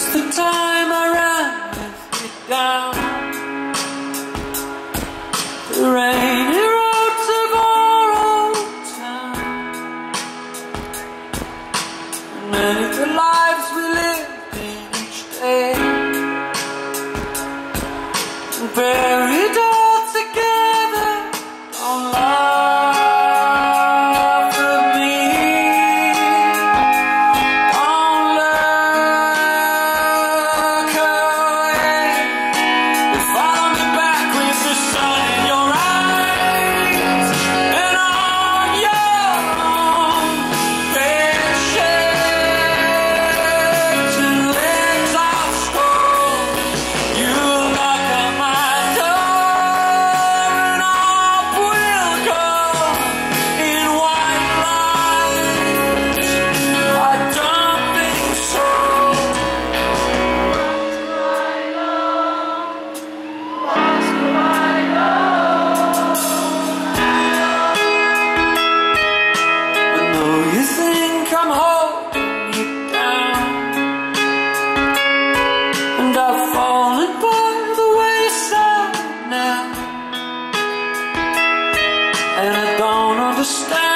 Just the time I ran it down. The rain. and I don't understand.